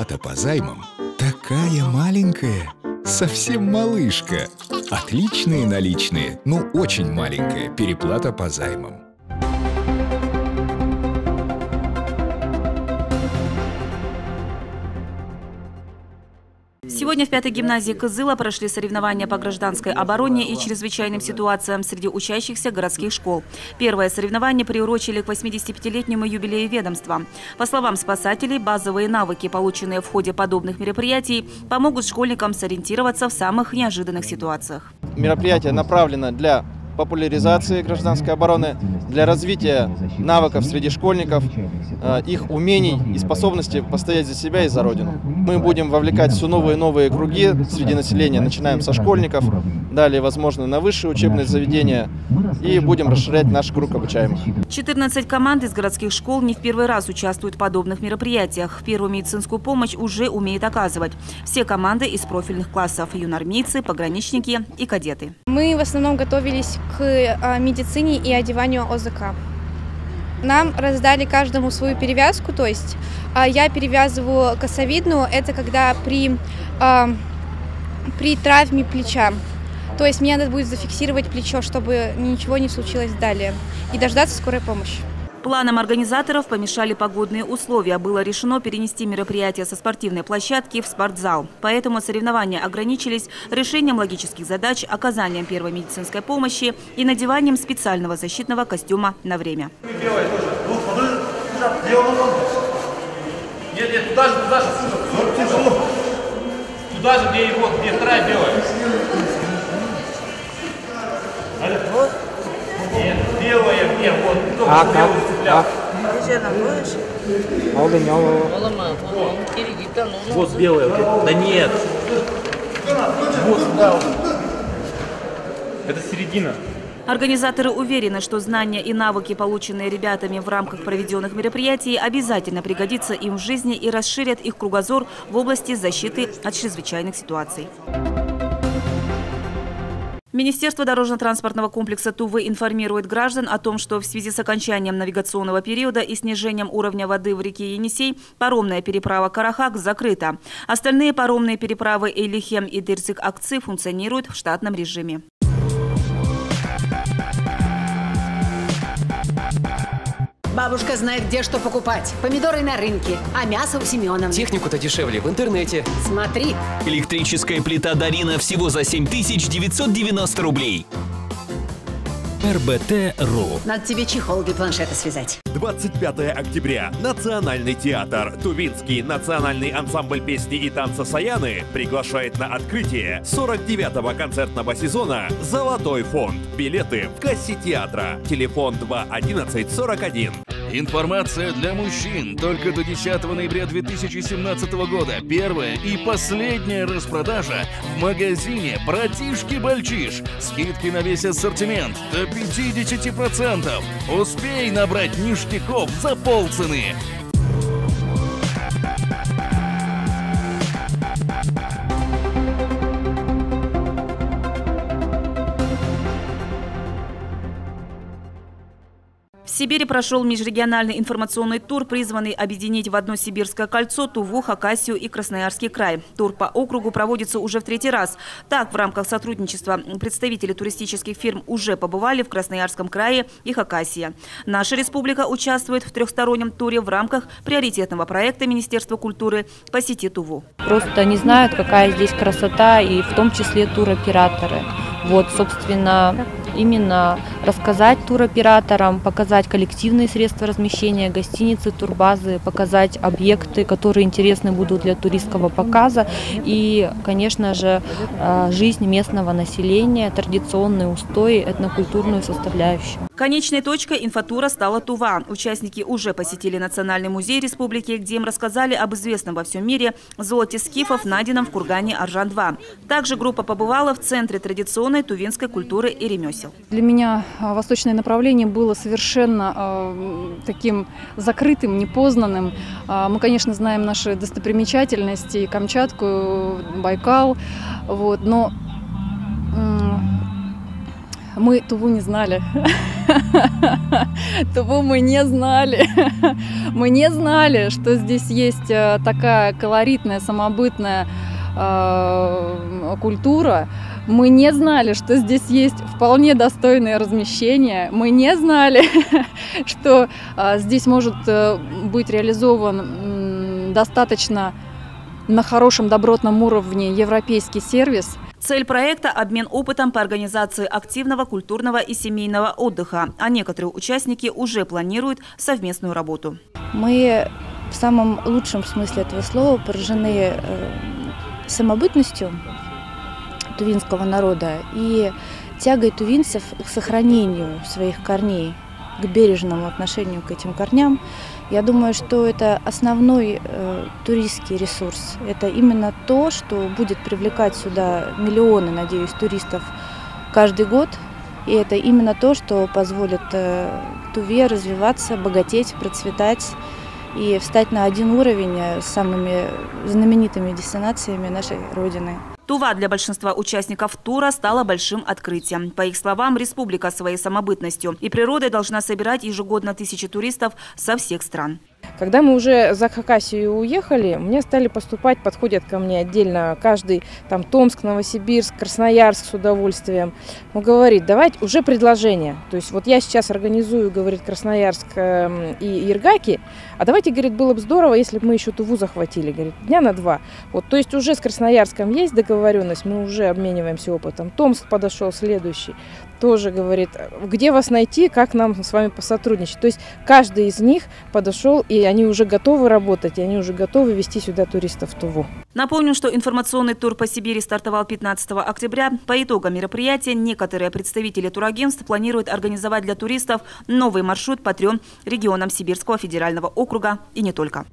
Переплата по займам такая маленькая, совсем малышка. Отличные наличные, но очень маленькая переплата по займам. Сегодня в пятой гимназии Кызыла прошли соревнования по гражданской обороне и чрезвычайным ситуациям среди учащихся городских школ. Первое соревнование приурочили к 85-летнему юбилею ведомства. По словам спасателей, базовые навыки, полученные в ходе подобных мероприятий, помогут школьникам сориентироваться в самых неожиданных ситуациях. Мероприятие направлено для популяризации гражданской обороны, для развития навыков среди школьников, э, их умений и способности постоять за себя и за Родину. Мы будем вовлекать все новые и новые круги среди населения. Начинаем со школьников, далее, возможно, на высшие учебные заведения и будем расширять наш круг обучаемых. 14 команд из городских школ не в первый раз участвуют в подобных мероприятиях. Первую медицинскую помощь уже умеет оказывать. Все команды из профильных классов – юнормейцы, пограничники и кадеты. Мы в основном готовились к а, медицине и одеванию ОЗК. Нам раздали каждому свою перевязку, то есть а, я перевязываю косовидную, это когда при, а, при травме плеча. То есть мне надо будет зафиксировать плечо, чтобы ничего не случилось далее и дождаться скорой помощи. Планам организаторов помешали погодные условия. Было решено перенести мероприятие со спортивной площадки в спортзал. Поэтому соревнования ограничились решением логических задач, оказанием первой медицинской помощи и надеванием специального защитного костюма на время. Нет, нет, туда же, туда же, Туда же, где его, где вторая белая. Нет, белая, где, вот, А, как? Цеплял. Вот белая, вот, да нет. Вот. Это середина. Организаторы уверены, что знания и навыки, полученные ребятами в рамках проведенных мероприятий, обязательно пригодятся им в жизни и расширят их кругозор в области защиты от чрезвычайных ситуаций. Министерство дорожно-транспортного комплекса Тувы информирует граждан о том, что в связи с окончанием навигационного периода и снижением уровня воды в реке Енисей паромная переправа Карахак закрыта. Остальные паромные переправы Эйлихем и Дерцик-Акци функционируют в штатном режиме. Бабушка знает, где что покупать. Помидоры на рынке, а мясо у Семеновны. Технику-то дешевле в интернете. Смотри, Электрическая плита Дарина всего за 7990 рублей. РБТ.ру надо тебе чехол для планшета связать. 25 октября. Национальный театр. Тувинский национальный ансамбль песни и танца «Саяны» приглашает на открытие 49-го концертного сезона «Золотой фонд». Билеты в кассе театра. Телефон 21141. Информация для мужчин только до 10 ноября 2017 года. Первая и последняя распродажа в магазине «Братишки-Бальчиш». Скидки на весь ассортимент до 50%. Успей набрать ништяков за полцены. Сибири прошел межрегиональный информационный тур, призванный объединить в одно сибирское кольцо Туву, Хакасию и Красноярский край. Тур по округу проводится уже в третий раз. Так, в рамках сотрудничества представители туристических фирм уже побывали в Красноярском крае и Хакасии. Наша республика участвует в трехстороннем туре в рамках приоритетного проекта Министерства культуры «Посети Туву». Просто не знают, какая здесь красота, и в том числе туроператоры. Вот, собственно, именно рассказать туроператорам, показать коллективные средства размещения, гостиницы, турбазы, показать объекты, которые интересны будут для туристского показа и, конечно же, э, жизнь местного населения, традиционные устои, этнокультурную составляющую. Конечной точкой инфотура стала Тува. Участники уже посетили Национальный музей республики, где им рассказали об известном во всем мире золоте скифов, найденном в кургане Аржан-2. Также группа побывала в Центре традиционной тувинской культуры и ремесел. Для меня а, восточное направление было совершенно э, таким закрытым, непознанным. А, Мы, конечно, знаем наши достопримечательности, Камчатку, Байкал, вот, но м, мы Туву не знали. Туву мы не знали. Мы не знали, что здесь есть э, такая колоритная, самобытная э, культура. Мы не знали, что здесь есть вполне достойное размещение. Мы не знали, что э, здесь может э, быть реализован достаточно на хорошем добротном уровне европейский сервис. Цель проекта – обмен опытом по организации активного культурного и семейного отдыха, а некоторые участники уже планируют совместную работу. Мы в самом лучшем смысле этого слова поражены э, самобытностью тувинского народа и тягой тувинцев к сохранению своих корней, к бережному отношению к этим корням. Я думаю, что это основной э, туристский ресурс. Это именно то, что будет привлекать сюда миллионы, надеюсь, туристов каждый год. И это именно то, что позволит э, Туве развиваться, богатеть, процветать и встать на один уровень с самыми знаменитыми дестинациями нашей Родины. Тува для большинства участников тура стала большим открытием. По их словам, республика своей самобытностью и природой должна собирать ежегодно тысячи туристов со всех стран. Когда мы уже за Хакасию уехали, мне стали поступать, подходят ко мне отдельно каждый, там Томск, Новосибирск, Красноярск с удовольствием. Он говорит, давайте уже предложение. То есть вот я сейчас организую, говорит, Красноярск эм, и Ергаки, а давайте, говорит, было бы здорово, если бы мы еще Туву захватили, говорит, дня на два. Вот, то есть уже с Красноярском есть договоренность, мы уже обмениваемся опытом. Томск подошел следующий тоже говорит, где вас найти, как нам с вами посотрудничать. То есть каждый из них подошел, и они уже готовы работать, и они уже готовы вести сюда туристов в Туву. Напомню, что информационный тур по Сибири стартовал 15 октября. По итогам мероприятия некоторые представители турагентств планируют организовать для туристов новый маршрут по трем регионам Сибирского федерального округа и не только.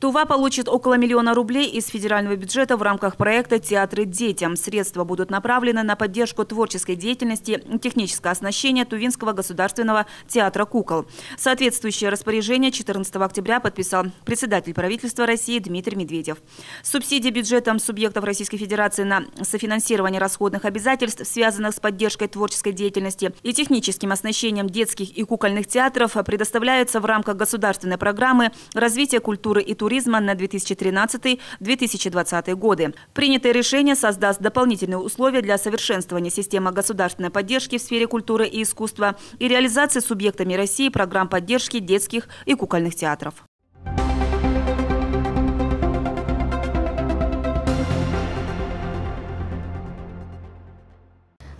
Тува получит около миллиона рублей из федерального бюджета в рамках проекта «Театры детям». Средства будут направлены на поддержку творческой деятельности, техническое оснащение Тувинского государственного театра кукол. Соответствующее распоряжение 14 октября подписал председатель правительства России Дмитрий Медведев. Субсидии бюджетом субъектов Российской Федерации на софинансирование расходных обязательств, связанных с поддержкой творческой деятельности и техническим оснащением детских и кукольных театров, предоставляются в рамках государственной программы развития культуры и туризма туризма на 2013-2020 годы. Принятое решение создаст дополнительные условия для совершенствования системы государственной поддержки в сфере культуры и искусства и реализации субъектами России программ поддержки детских и кукольных театров.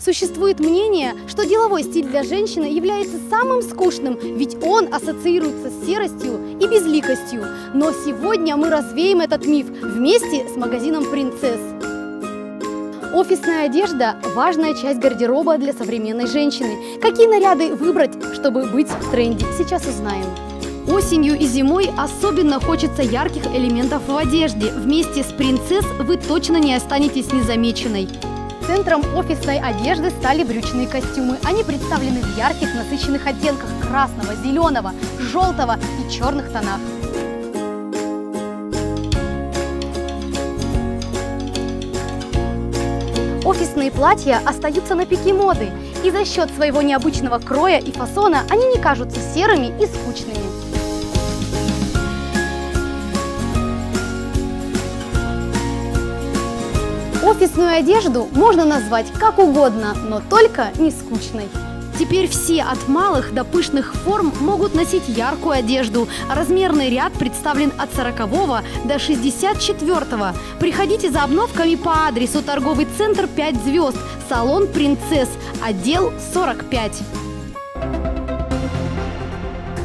Существует мнение, что деловой стиль для женщины является самым скучным, ведь он ассоциируется с серостью и безликостью. Но сегодня мы развеем этот миф вместе с магазином «Принцесс». Офисная одежда – важная часть гардероба для современной женщины. Какие наряды выбрать, чтобы быть в тренде, сейчас узнаем. Осенью и зимой особенно хочется ярких элементов в одежде. Вместе с принцесс вы точно не останетесь незамеченной. Центром офисной одежды стали брючные костюмы. Они представлены в ярких насыщенных оттенках красного, зеленого, желтого и черных тонах. Офисные платья остаются на пике моды, и за счет своего необычного кроя и фасона они не кажутся серыми и скучными. Офисную одежду можно назвать как угодно, но только не скучной. Теперь все от малых до пышных форм могут носить яркую одежду. Размерный ряд представлен от 40 до 64. -го. Приходите за обновками по адресу торговый центр 5 звезд, салон «Принцесс», отдел 45.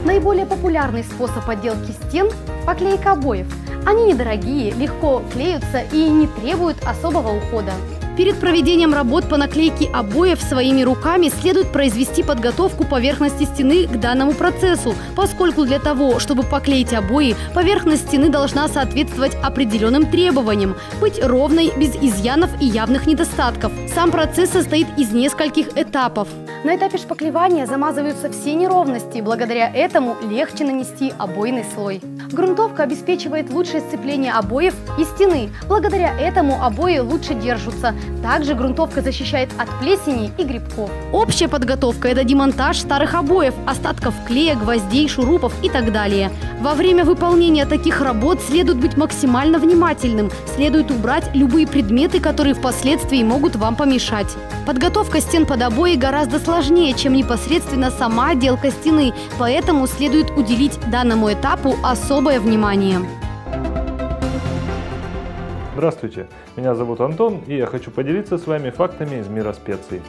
Наиболее популярный способ отделки стен – поклейка обоев – они недорогие, легко клеются и не требуют особого ухода. Перед проведением работ по наклейке обоев своими руками следует произвести подготовку поверхности стены к данному процессу, поскольку для того, чтобы поклеить обои, поверхность стены должна соответствовать определенным требованиям, быть ровной, без изъянов и явных недостатков. Сам процесс состоит из нескольких этапов. На этапе шпаклевания замазываются все неровности, благодаря этому легче нанести обойный слой. Грунтовка обеспечивает лучшее сцепление обоев и стены, благодаря этому обои лучше держатся. Также грунтовка защищает от плесени и грибков. Общая подготовка – это демонтаж старых обоев, остатков клея, гвоздей, шурупов и так далее. Во время выполнения таких работ следует быть максимально внимательным, следует убрать любые предметы, которые впоследствии могут вам помешать. Подготовка стен под обои гораздо сложнее, чем непосредственно сама отделка стены, поэтому следует уделить данному этапу особое внимание. Здравствуйте, меня зовут Антон, и я хочу поделиться с вами фактами из мира специй.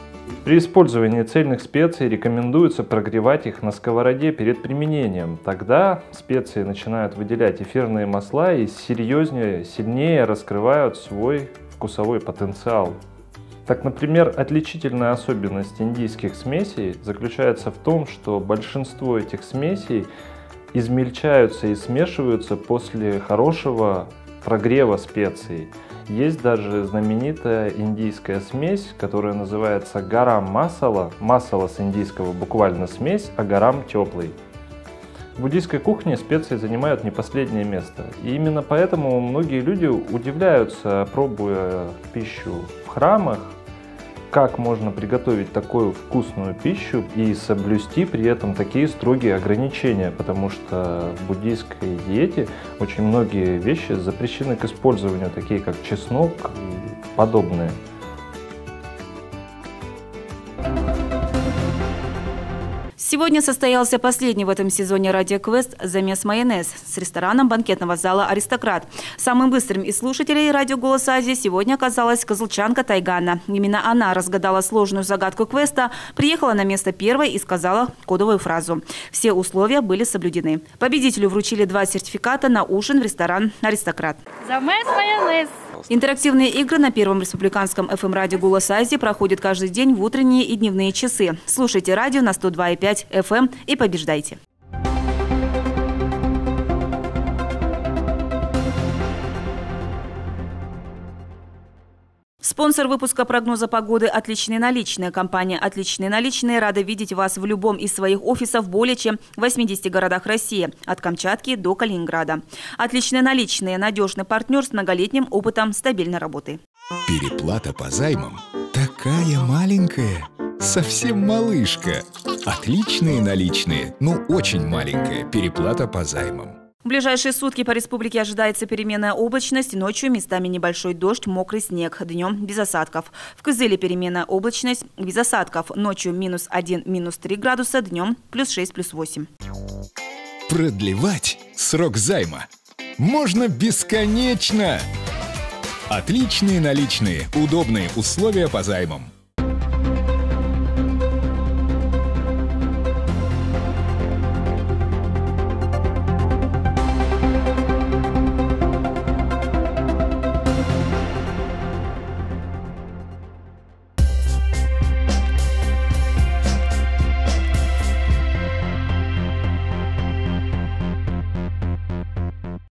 При использовании цельных специй рекомендуется прогревать их на сковороде перед применением. Тогда специи начинают выделять эфирные масла и серьезнее, сильнее раскрывают свой вкусовой потенциал. Так, например, отличительная особенность индийских смесей заключается в том, что большинство этих смесей измельчаются и смешиваются после хорошего прогрева специй. Есть даже знаменитая индийская смесь, которая называется гарам масала. Масала с индийского буквально смесь, а гарам теплый. В буддийской кухне специи занимают не последнее место. И именно поэтому многие люди удивляются, пробуя пищу в храмах, как можно приготовить такую вкусную пищу и соблюсти при этом такие строгие ограничения, потому что в буддийской диете очень многие вещи запрещены к использованию, такие как чеснок и подобные. Сегодня состоялся последний в этом сезоне радиоквест «Замес майонез» с рестораном банкетного зала «Аристократ». Самым быстрым из слушателей радио «Голос Азии» сегодня оказалась казалчанка Тайгана. Именно она разгадала сложную загадку квеста, приехала на место первой и сказала кодовую фразу. Все условия были соблюдены. Победителю вручили два сертификата на ужин в ресторан «Аристократ». Замес майонез. Интерактивные игры на Первом республиканском FM-радио «Голос Азии» проходят каждый день в утренние и дневные часы. Слушайте радио на 102,5 FM и побеждайте. Спонсор выпуска прогноза погоды «Отличные наличные». Компания «Отличные наличные» рада видеть вас в любом из своих офисов более чем в 80 городах России, от Камчатки до Калининграда. «Отличные наличные» – надежный партнер с многолетним опытом стабильной работы. Переплата по займам такая маленькая, совсем малышка. Отличные наличные, ну очень маленькая переплата по займам. В ближайшие сутки по республике ожидается переменная облачность, ночью местами небольшой дождь, мокрый снег, днем без осадков. В Кызыле переменная облачность, без осадков, ночью минус 1, минус 3 градуса, днем плюс 6, плюс 8. Продлевать срок займа можно бесконечно. Отличные наличные, удобные условия по займам.